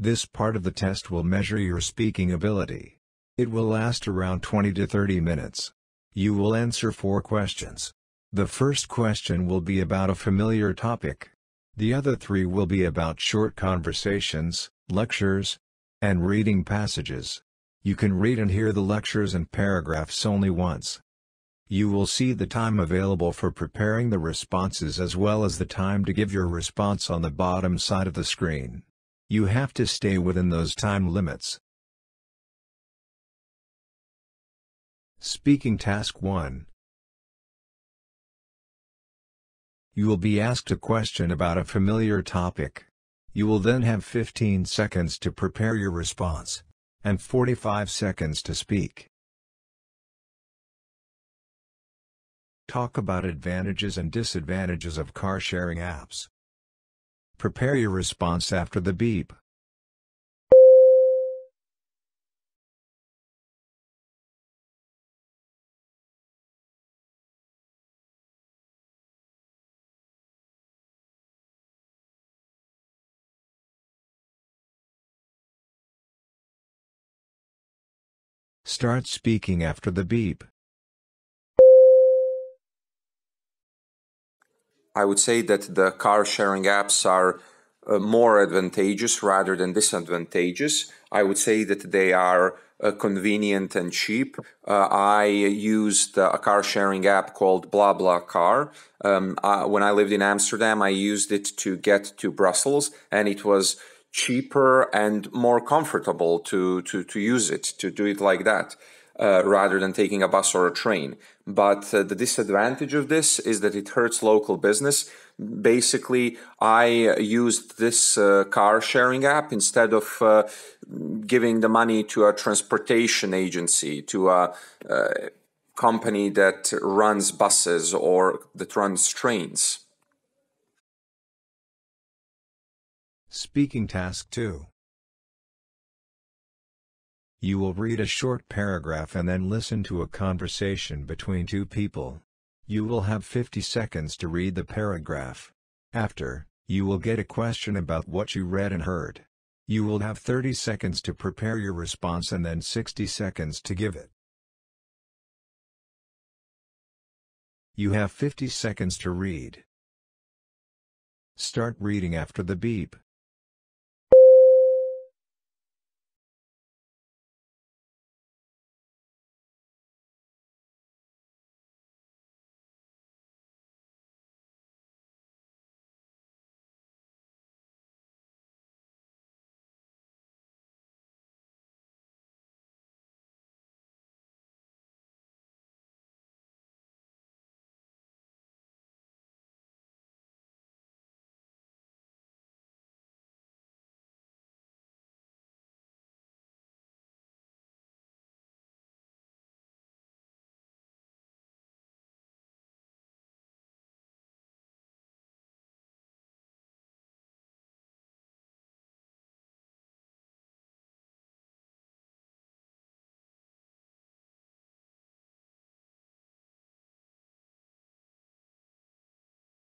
This part of the test will measure your speaking ability. It will last around 20 to 30 minutes. You will answer four questions. The first question will be about a familiar topic. The other three will be about short conversations, lectures, and reading passages. You can read and hear the lectures and paragraphs only once. You will see the time available for preparing the responses as well as the time to give your response on the bottom side of the screen. You have to stay within those time limits. Speaking Task 1 You will be asked a question about a familiar topic. You will then have 15 seconds to prepare your response, and 45 seconds to speak. Talk about advantages and disadvantages of car sharing apps. Prepare your response after the beep. Start speaking after the beep. I would say that the car sharing apps are uh, more advantageous rather than disadvantageous. I would say that they are uh, convenient and cheap. Uh, I used a car sharing app called BlaBlaCar. Um, uh, when I lived in Amsterdam, I used it to get to Brussels, and it was cheaper and more comfortable to, to, to use it, to do it like that. Uh, rather than taking a bus or a train. But uh, the disadvantage of this is that it hurts local business. Basically, I used this uh, car sharing app instead of uh, giving the money to a transportation agency, to a, uh, company that runs buses or that runs trains. Speaking Task 2 you will read a short paragraph and then listen to a conversation between two people. You will have 50 seconds to read the paragraph. After, you will get a question about what you read and heard. You will have 30 seconds to prepare your response and then 60 seconds to give it. You have 50 seconds to read. Start reading after the beep.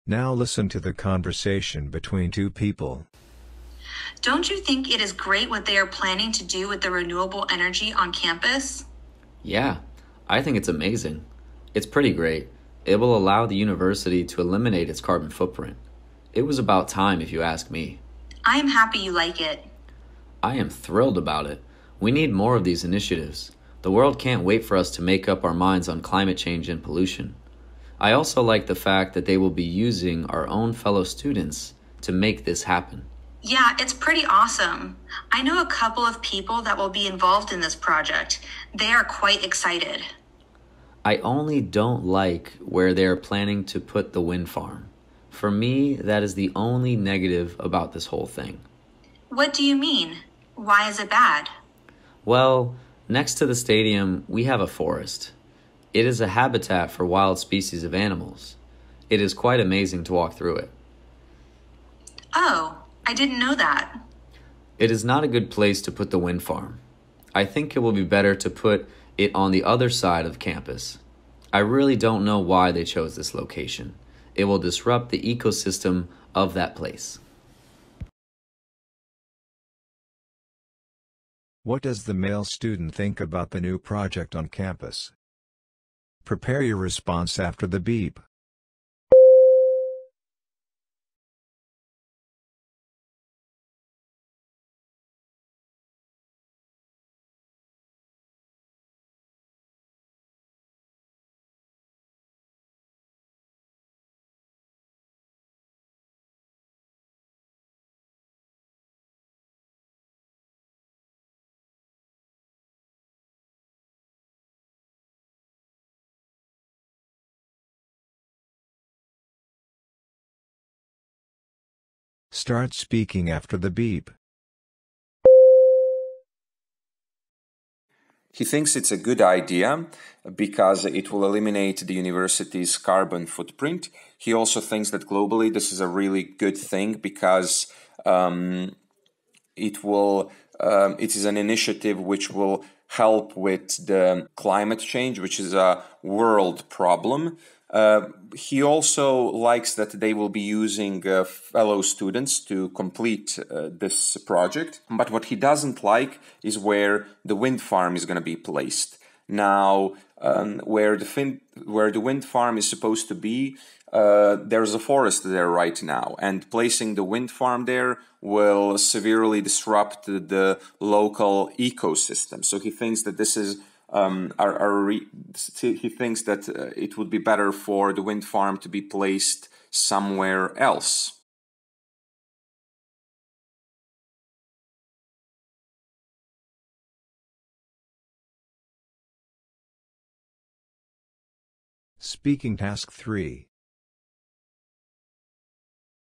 Now listen to the conversation between two people. Don't you think it is great what they are planning to do with the renewable energy on campus? Yeah, I think it's amazing. It's pretty great. It will allow the university to eliminate its carbon footprint. It was about time, if you ask me. I am happy you like it. I am thrilled about it. We need more of these initiatives. The world can't wait for us to make up our minds on climate change and pollution. I also like the fact that they will be using our own fellow students to make this happen. Yeah, it's pretty awesome. I know a couple of people that will be involved in this project. They are quite excited. I only don't like where they are planning to put the wind farm. For me, that is the only negative about this whole thing. What do you mean? Why is it bad? Well, next to the stadium, we have a forest. It is a habitat for wild species of animals. It is quite amazing to walk through it. Oh, I didn't know that. It is not a good place to put the wind farm. I think it will be better to put it on the other side of campus. I really don't know why they chose this location. It will disrupt the ecosystem of that place. What does the male student think about the new project on campus? Prepare your response after the beep. Start speaking after the beep. He thinks it's a good idea because it will eliminate the university's carbon footprint. He also thinks that globally this is a really good thing because um, it will um, it is an initiative which will help with the climate change, which is a world problem. Uh, he also likes that they will be using uh, fellow students to complete uh, this project. But what he doesn't like is where the wind farm is going to be placed. Now, um, where the fin- where the wind farm is supposed to be, uh, there's a forest there right now, and placing the wind farm there will severely disrupt the local ecosystem. So he thinks that this is um, are, are re- he thinks that uh, it would be better for the wind farm to be placed somewhere else. Speaking Task 3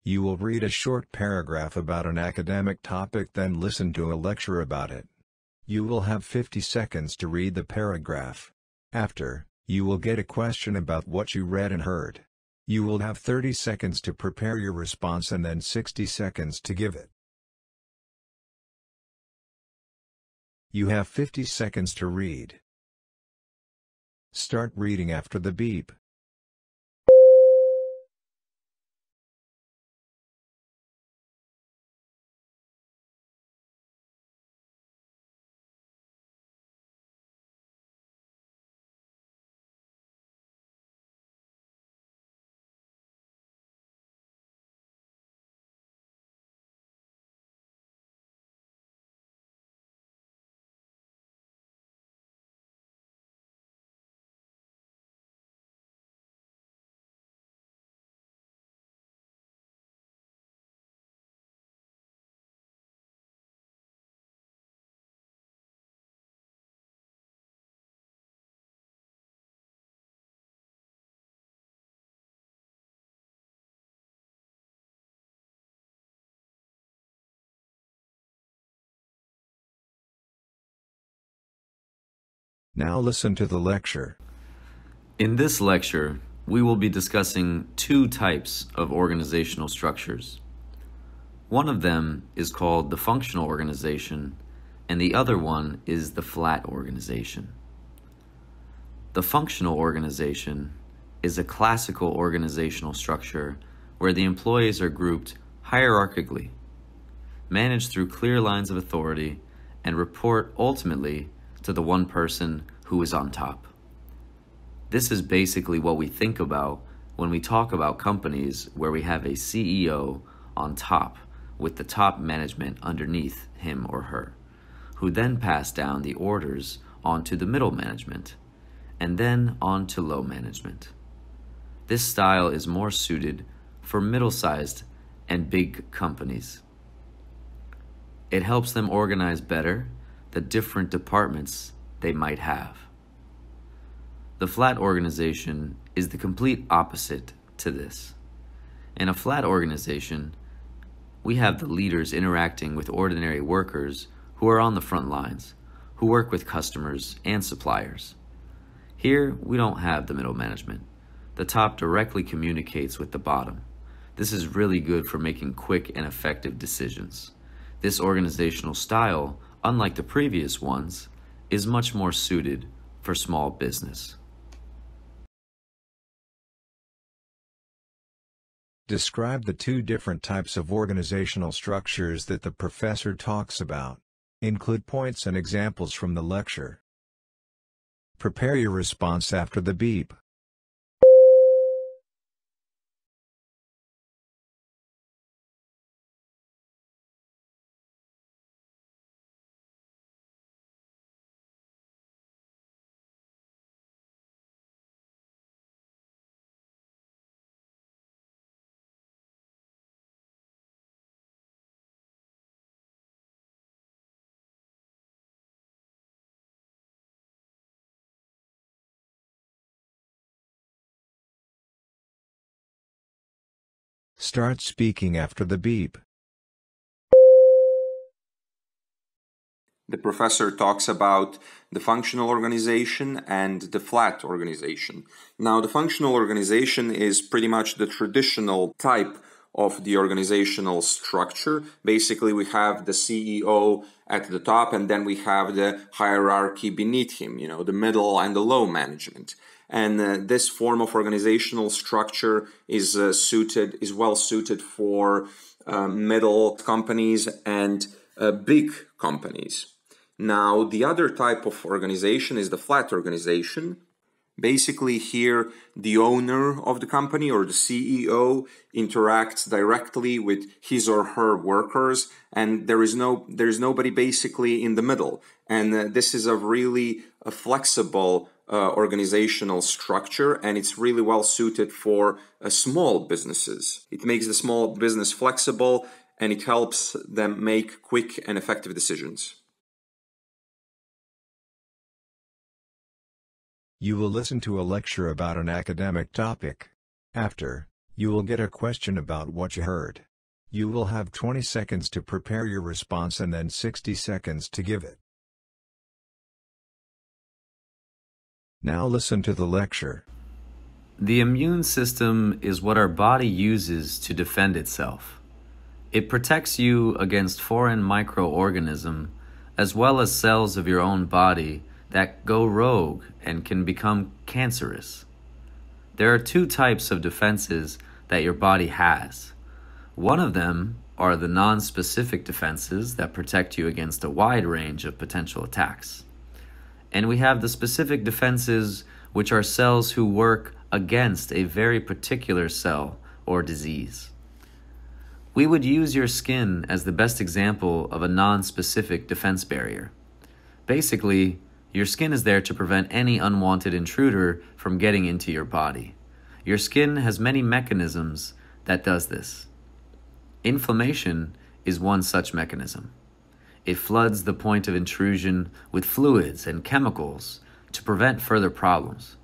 You will read a short paragraph about an academic topic then listen to a lecture about it. You will have 50 seconds to read the paragraph. After, you will get a question about what you read and heard. You will have 30 seconds to prepare your response and then 60 seconds to give it. You have 50 seconds to read. Start reading after the beep. Now listen to the lecture. In this lecture, we will be discussing two types of organizational structures. One of them is called the functional organization, and the other one is the flat organization. The functional organization is a classical organizational structure where the employees are grouped hierarchically, managed through clear lines of authority, and report ultimately to the one person who is on top. This is basically what we think about when we talk about companies where we have a CEO on top with the top management underneath him or her, who then pass down the orders onto the middle management and then on to low management. This style is more suited for middle sized and big companies. It helps them organize better the different departments they might have. The flat organization is the complete opposite to this. In a flat organization, we have the leaders interacting with ordinary workers who are on the front lines, who work with customers and suppliers. Here, we don't have the middle management. The top directly communicates with the bottom. This is really good for making quick and effective decisions. This organizational style unlike the previous ones, is much more suited for small business. Describe the two different types of organizational structures that the professor talks about. Include points and examples from the lecture. Prepare your response after the beep. Start speaking after the beep. The professor talks about the functional organization and the flat organization. Now, the functional organization is pretty much the traditional type of the organizational structure. Basically, we have the CEO at the top, and then we have the hierarchy beneath him, you know, the middle and the low management. And uh, this form of organizational structure is uh, suited, is well suited for uh, middle companies and uh, big companies. Now, the other type of organization is the flat organization, Basically, here the owner of the company or the CEO interacts directly with his or her workers, and there is no there is nobody basically in the middle. And uh, this is a really a flexible uh, organizational structure, and it's really well suited for uh, small businesses. It makes the small business flexible, and it helps them make quick and effective decisions. You will listen to a lecture about an academic topic. After, you will get a question about what you heard. You will have 20 seconds to prepare your response and then 60 seconds to give it. Now listen to the lecture. The immune system is what our body uses to defend itself. It protects you against foreign microorganisms as well as cells of your own body that go rogue and can become cancerous. There are two types of defenses that your body has. One of them are the non-specific defenses that protect you against a wide range of potential attacks. And we have the specific defenses, which are cells who work against a very particular cell or disease. We would use your skin as the best example of a non-specific defense barrier. Basically, your skin is there to prevent any unwanted intruder from getting into your body. Your skin has many mechanisms that does this. Inflammation is one such mechanism. It floods the point of intrusion with fluids and chemicals to prevent further problems.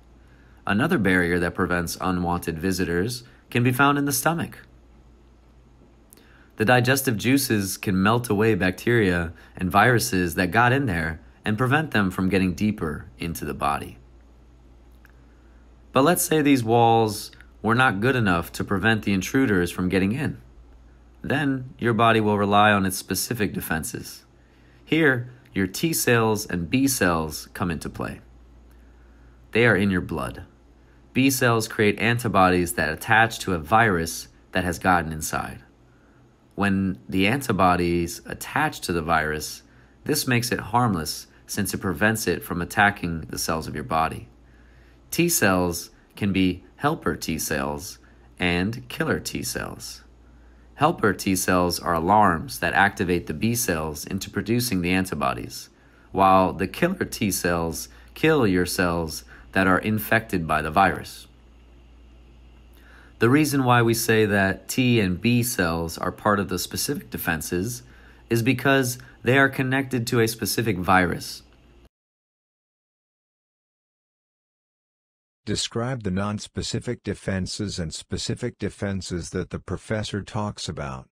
Another barrier that prevents unwanted visitors can be found in the stomach. The digestive juices can melt away bacteria and viruses that got in there and prevent them from getting deeper into the body. But let's say these walls were not good enough to prevent the intruders from getting in. Then your body will rely on its specific defenses. Here, your T cells and B cells come into play. They are in your blood. B cells create antibodies that attach to a virus that has gotten inside. When the antibodies attach to the virus, this makes it harmless since it prevents it from attacking the cells of your body. T cells can be helper T cells and killer T cells. Helper T cells are alarms that activate the B cells into producing the antibodies, while the killer T cells kill your cells that are infected by the virus. The reason why we say that T and B cells are part of the specific defenses is because they are connected to a specific virus. Describe the non-specific defenses and specific defenses that the professor talks about.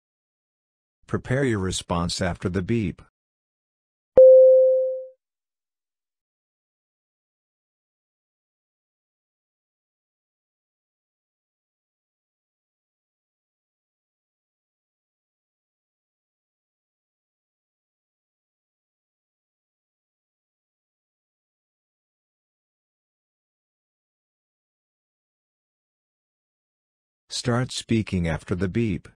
Prepare your response after the beep. Start speaking after the beep.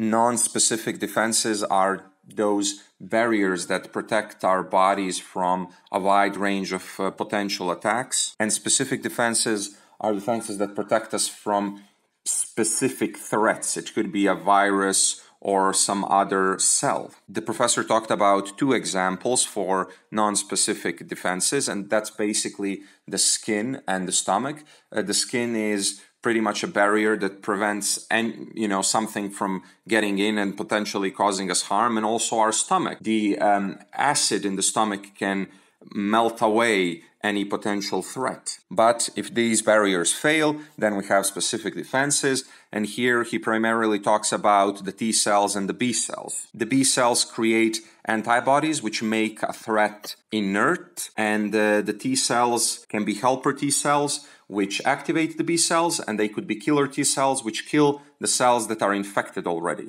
Non specific defenses are those barriers that protect our bodies from a wide range of uh, potential attacks. And specific defenses are defenses that protect us from specific threats. It could be a virus or some other cell. The professor talked about two examples for non-specific defenses, and that's basically the skin and the stomach. Uh, the skin is pretty much a barrier that prevents and you know something from getting in and potentially causing us harm and also our stomach the um, acid in the stomach can melt away any potential threat. But if these barriers fail, then we have specific defenses. And here he primarily talks about the T cells and the B cells. The B cells create antibodies which make a threat inert, and uh, the T cells can be helper T cells which activate the B cells, and they could be killer T cells which kill the cells that are infected already.